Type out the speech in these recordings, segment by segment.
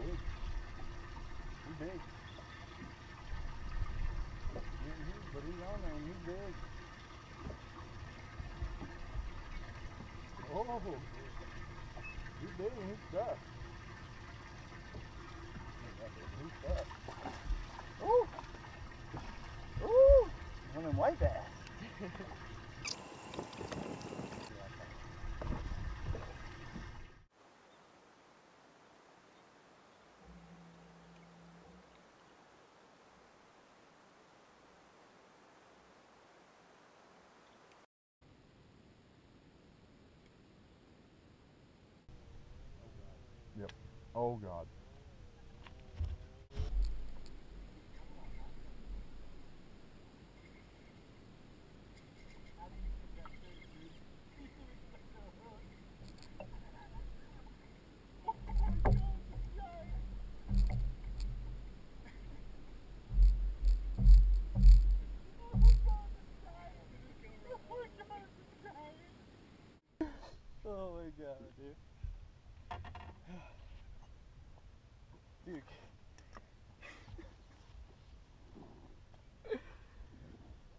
big. He's big. Yeah, he- but he's on there and he's big. Oh, he's big and he's stuck. He's stuck. Ooh! Ooh! One of them white bass. Oh God. Oh my god, dude.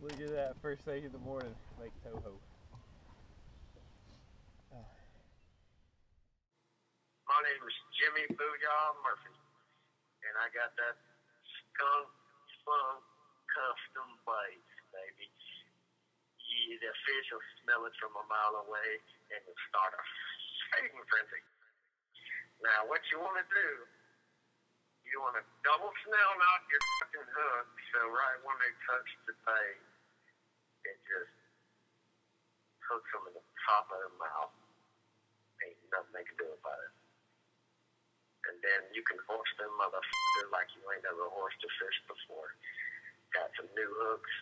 Look at that first thing in the morning, Lake Toho. My name is Jimmy Booyah Murphy, and I got that skunk funk custom blades, baby. The fish will smell it from a mile away and will start a fighting frenzy. Now, what you want to do, you want to double snell out your fucking hook, so right when they touch the bait, it just hooks them in the top of the mouth. Ain't nothing they can do about it and then you can horse them motherfucker like you ain't never horsed a fish before. Got some new hooks,